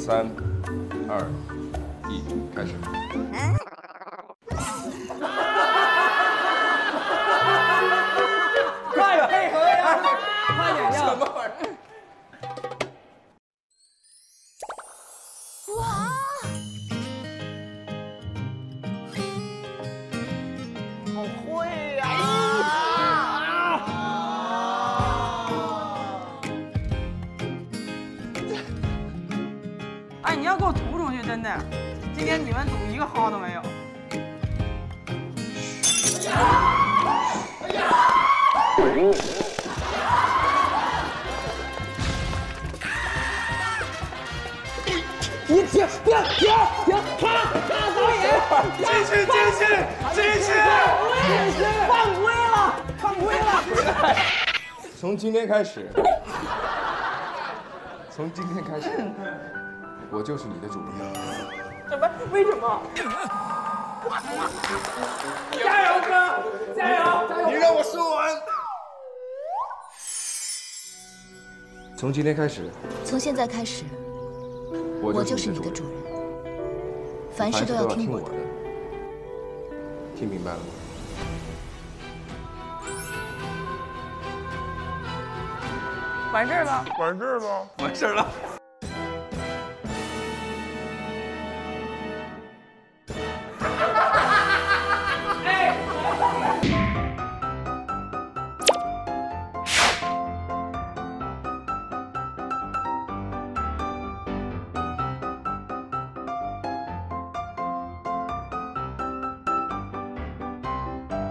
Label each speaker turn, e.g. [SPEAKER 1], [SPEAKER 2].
[SPEAKER 1] 三、二、一，开始。
[SPEAKER 2] 哎，你要给我涂出去，真的。今天你们组一个好都没有。
[SPEAKER 3] 你停停停停！他他导演，
[SPEAKER 1] 继续继续继续！
[SPEAKER 3] 犯规了，犯规了！
[SPEAKER 1] 从今天开始，从今天开始，我就是你的主人。
[SPEAKER 2] 什么？为什么？
[SPEAKER 3] 加油哥，加油！
[SPEAKER 1] 加油你让我说完。从今天开始，
[SPEAKER 4] 从现在开始，
[SPEAKER 1] 我
[SPEAKER 4] 我
[SPEAKER 1] 就
[SPEAKER 4] 是是你的主人，凡事都要听我的。
[SPEAKER 1] 的。听明白了吗？
[SPEAKER 2] 完事儿了。
[SPEAKER 1] 完事儿了。完事儿了。